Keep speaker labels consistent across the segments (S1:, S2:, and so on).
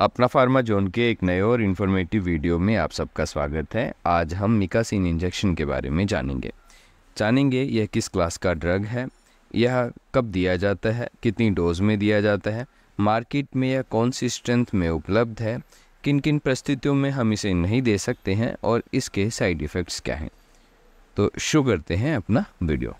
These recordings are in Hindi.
S1: अपना फार्मा जोन के एक नए और इन्फॉर्मेटिव वीडियो में आप सबका स्वागत है। आज हम मिकासिन इंजेक्शन के बारे में जानेंगे। जानेंगे यह किस क्लास का ड्रग है, यह कब दिया जाता है, कितनी डोज में दिया जाता है मार्केट में यह कौन सी स्ट्रेंथ में उपलब्ध है किन किन परिस्थितियों में हम इसे नहीं दे सकते हैं और इसके साइड इफ़ेक्ट्स क्या हैं। तो शुरू करते हैं अपना वीडियो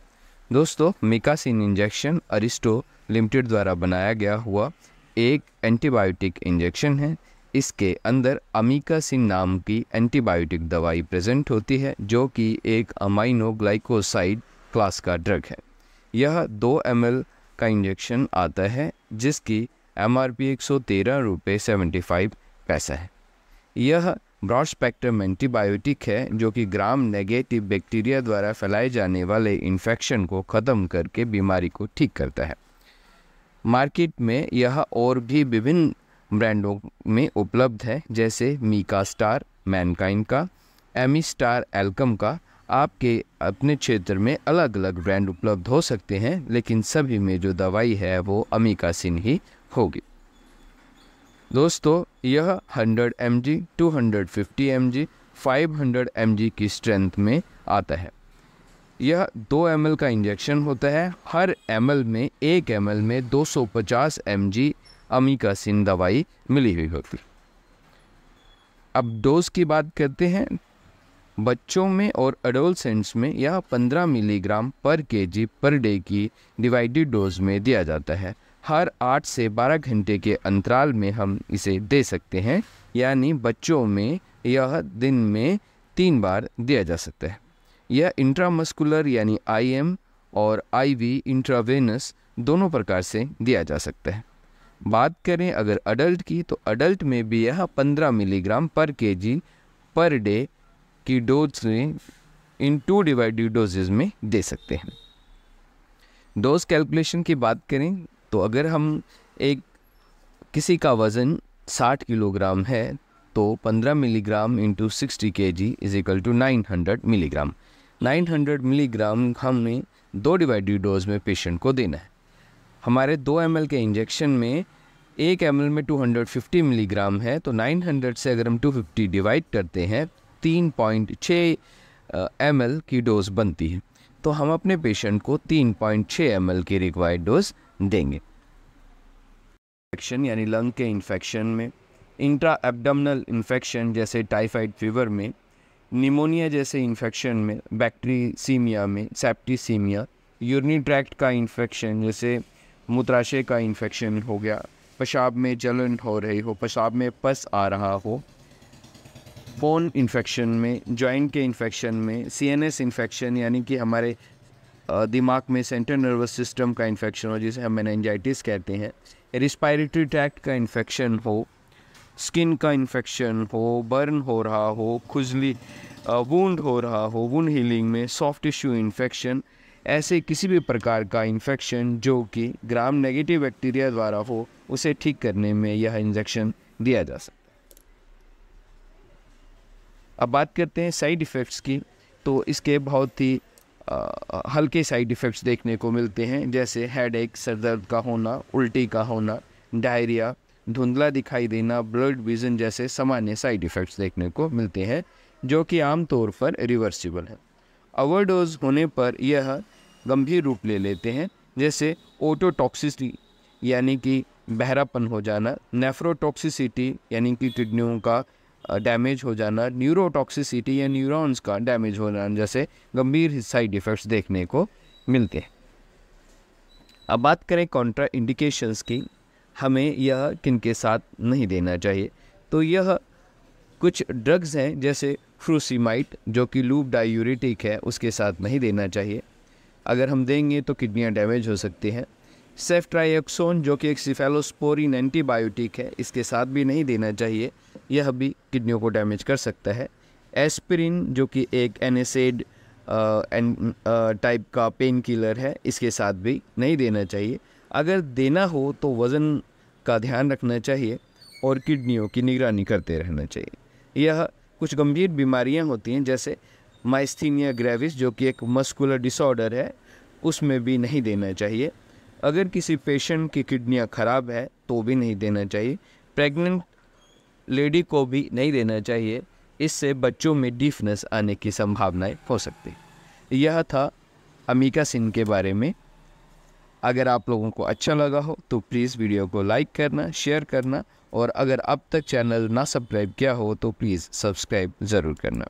S1: दोस्तों, मिकासिन इंजेक्शन अरिस्टो लिमिटेड द्वारा बनाया गया हुआ एक एंटीबायोटिक इंजेक्शन है। इसके अंदर अमीकासिन नाम की एंटीबायोटिक दवाई प्रेजेंट होती है, जो कि एक अमाइनो ग्लाइकोसाइड क्लास का ड्रग है। यह दो एम का इंजेक्शन आता है, जिसकी एम आर पी एक सौ तेरह रुपये सेवेंटी फाइव पैसा है। यह ब्रॉड स्पेक्ट्रम एंटीबायोटिक है, जो कि ग्राम नेगेटिव बैक्टीरिया द्वारा फैलाए जाने वाले इन्फेक्शन को ख़त्म करके बीमारी को ठीक करता है। मार्केट में यह और भी विभिन्न ब्रांडों में उपलब्ध है, जैसे मीका स्टार, मैनकाइन का, एमी स्टार, एल्कम का। आपके अपने क्षेत्र में अलग अलग ब्रांड उपलब्ध हो सकते हैं, लेकिन सभी में जो दवाई है वो अमीका सिन ही होगी। दोस्तों, यह 100 M G, two hundred fifty M G, five hundred M G की स्ट्रेंथ में आता है। यह दो एम का इंजेक्शन होता है। हर एम में एक एम में 250 mg अमीकासिन दवाई मिली हुई होती। अब डोज की बात करते हैं। बच्चों में और एडोलसेंट्स में यह 15 मिलीग्राम पर केजी पर डे की डिवाइडेड डोज में दिया जाता है। हर 8 से 12 घंटे के अंतराल में हम इसे दे सकते हैं। यानी बच्चों में यह दिन में तीन बार दिया जा सकता है। यह इंट्रामस्कुलर यानी आईएम और आईवी इंट्रावेनस दोनों प्रकार से दिया जा सकता है। बात करें अगर अडल्ट की तो अडल्ट में भी यह 15 मिलीग्राम पर केजी पर डे की डोज में इन टू डिवाइडेड डोजेज में दे सकते हैं। डोज कैलकुलेशन की बात करें तो अगर हम एक किसी का वज़न 60 किलोग्राम है तो 15 milligram into sixty K G is equal to nine milligram 900 milligram हमने दो डिवाइडेड डोज में पेशेंट को देना है। हमारे दो एमएल के इंजेक्शन में एक एमएल में 250 मिलीग्राम है तो 900 से अगर हम 250 डिवाइड करते हैं 3.6 एम की डोज बनती है। तो हम अपने पेशेंट को 3.6 एम की रिक्वायर्ड डोज देंगे। इन्फेक्शन यानी लंग के इन्फेक्शन में इंट्रा एबडमनल इन्फेक्शन जैसे टाइफाइड फीवर में निमोनिया जैसे इन्फेक्शन में बैक्टीसीमिया में सेप्टिसीमिया यूरिनी ट्रैक्ट का इन्फेक्शन जैसे मूत्राशय का इन्फेक्शन हो गया, पेशाब में जलन हो रही हो, पेशाब में पस आ रहा हो बोन इन्फेक्शन में जॉइंट के इन्फेक्शन में सीएनएस इन्फेक्शन यानी कि हमारे दिमाग में सेंट्रल नर्वस सिस्टम का इन्फेक्शन हो, जिसे हम मैनेंजाइटिस कहते हैं रिस्पायरेटरी ट्रैक्ट का इन्फेक्शन हो स्किन का इन्फेक्शन हो, बर्न हो रहा हो, खुजली वूंड हो रहा हो वुंड हीलिंग में सॉफ्ट टिश्यू इन्फेक्शन ऐसे किसी भी प्रकार का इन्फेक्शन जो कि ग्राम नेगेटिव बैक्टीरिया द्वारा हो, उसे ठीक करने में यह इंजेक्शन दिया जा सकता है। अब बात करते हैं साइड इफ़ेक्ट्स की तो इसके बहुत ही हल्के साइड इफ़ेक्ट्स देखने को मिलते हैं, जैसे हेड एक सर दर्द का होना, उल्टी का होना डायरिया धुंधला दिखाई देना ब्लड विजन जैसे सामान्य साइड इफ़ेक्ट्स देखने को मिलते हैं, जो कि आमतौर पर रिवर्सिबल है। ओवरडोज होने पर यह गंभीर रूप ले लेते हैं, जैसे ओटोटॉक्सिसिटी यानी कि बहरापन हो जाना नेफ्रोटॉक्सिसिटी यानी कि किडनियों का डैमेज हो जाना न्यूरोटॉक्सिसिटी या न्यूरॉन्स का डैमेज हो जाना जैसे गंभीर साइड इफ़ेक्ट्स देखने को मिलते हैं। अब बात करें कॉन्ट्रा इंडिकेशंस की। हमें यह किन के साथ नहीं देना चाहिए। तो यह कुछ ड्रग्स हैं, जैसे फ्रूसीमाइट, जो कि लूप डायूरिटिक है, उसके साथ नहीं देना चाहिए। अगर हम देंगे तो किडनियाँ डैमेज हो सकती हैं। सेफ्ट्राइक्सोन जो कि एक सिफेलोस्पोरिन एंटीबायोटिक है, इसके साथ भी नहीं देना चाहिए। यह भी किडनियों को डैमेज कर सकता है। एस्पिरिन, जो कि एक एनेसेड टाइप का पेन किलर है, इसके साथ भी नहीं देना चाहिए। अगर देना हो तो वज़न का ध्यान रखना चाहिए और किडनियों की निगरानी करते रहना चाहिए। यह कुछ गंभीर बीमारियाँ होती हैं, जैसे माइस्थीनिया ग्रेविस जो कि एक मस्कुलर डिसऑर्डर है, उसमें भी नहीं देना चाहिए। अगर किसी पेशेंट की किडनियाँ ख़राब है तो भी नहीं देना चाहिए। प्रेग्नेंट लेडी को भी नहीं देना चाहिए। इससे बच्चों में डीफनेस आने की संभावनाएँ हो सकती यह था अमीका सिंह के बारे में। अगर आप लोगों को अच्छा लगा हो तो प्लीज़ वीडियो को लाइक करना शेयर करना और अगर अब तक चैनल ना सब्सक्राइब किया हो तो प्लीज़ सब्सक्राइब ज़रूर करना।